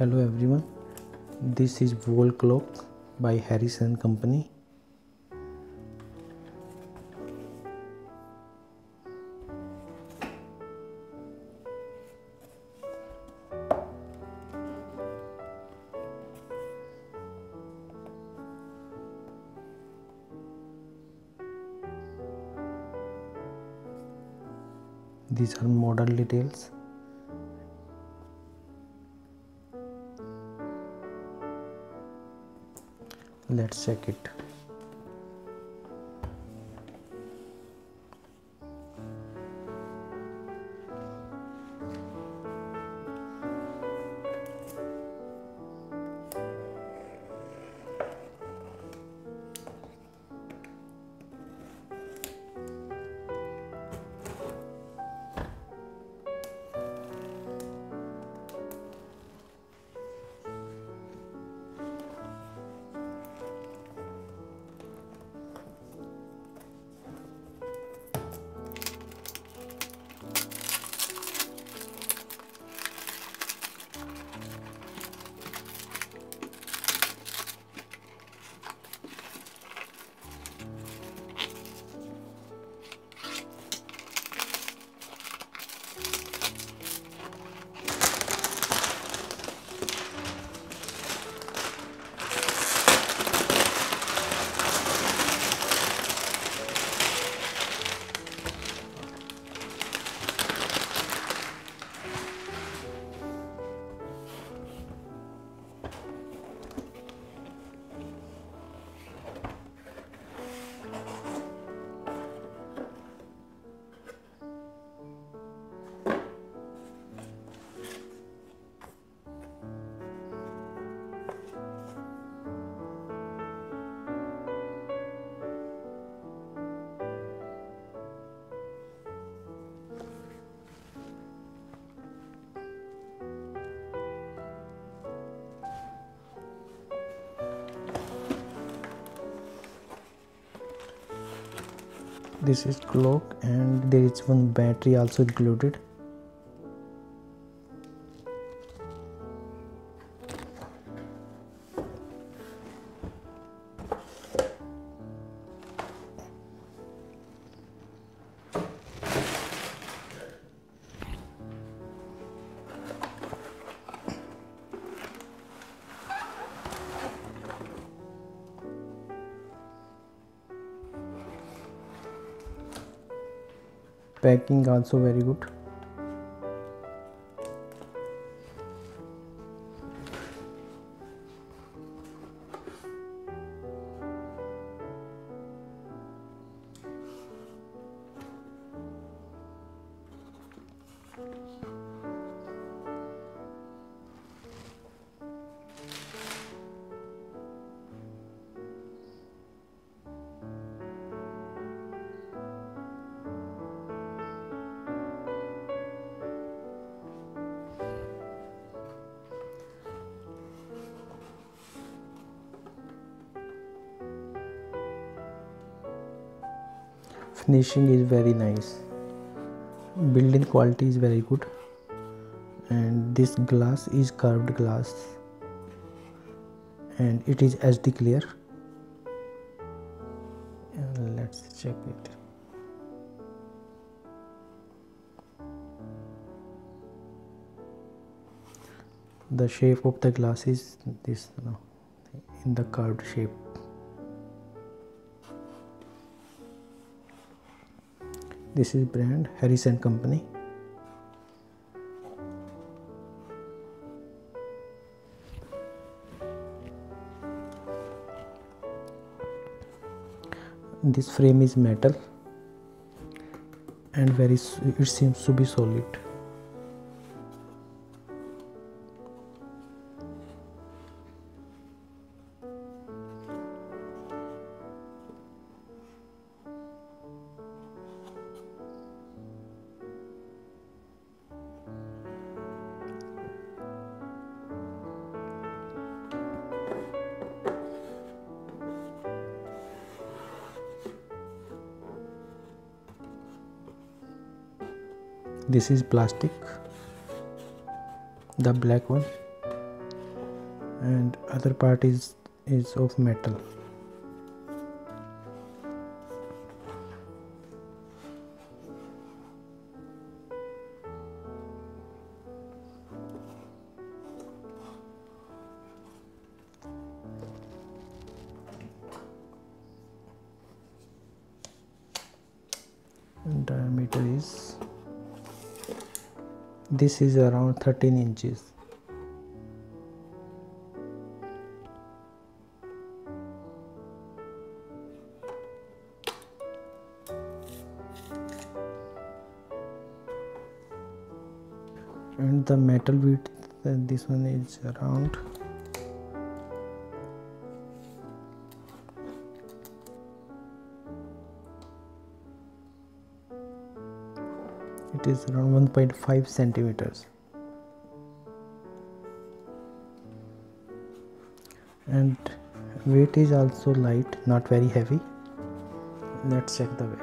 hello everyone. This is wall clock by harris and company. These are model details let's check it this is clock and there is one battery also included packing also very good finishing is very nice. Building quality is very good. And this glass is curved glass. And it is HD clear. And let's check it. The shape of the glass is this know, in the curved shape this is brand harris and company. This frame is metal and very it seems to be solid this is plastic. The black one. And other part is is of metal. Diameter is this is around 13 inches. And the metal width uh, this one is around it is around 1.5 centimeters. And weight is also light not very heavy. Let's check the weight.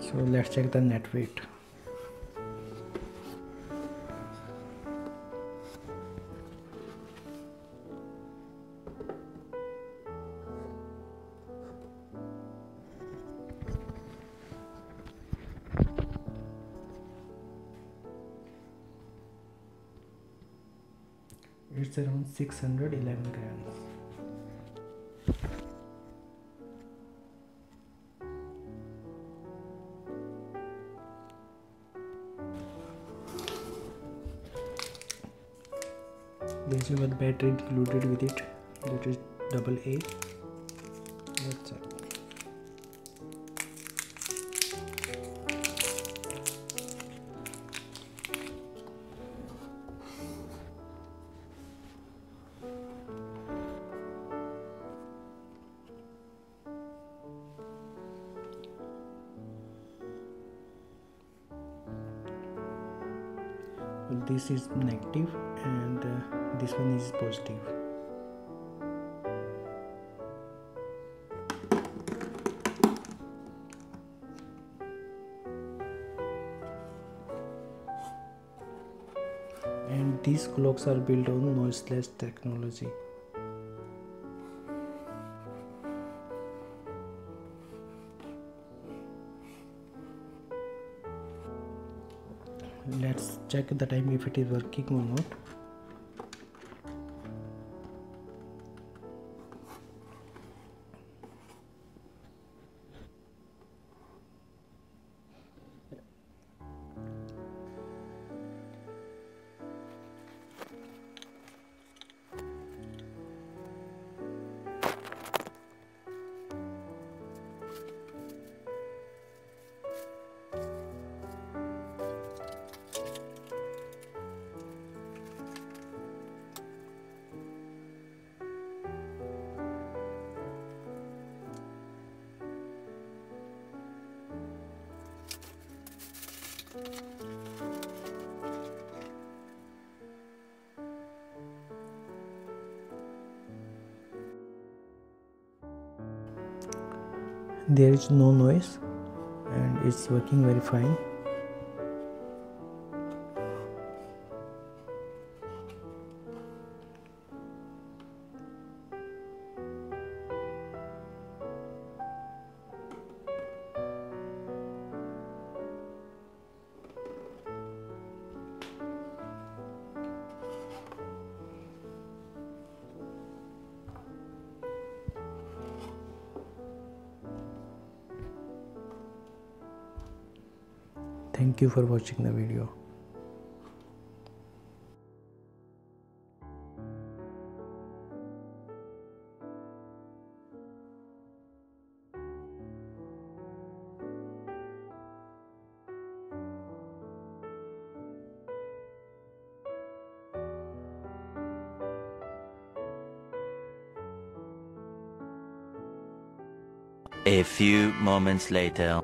So let's check the net weight it's around 611 grams There's a battery included with it that is double A. Let's check. This is negative and uh, this one is positive. And these clocks are built on noiseless technology check the time if it is working or not there is no noise and it's working very fine thank you for watching the video A few moments later.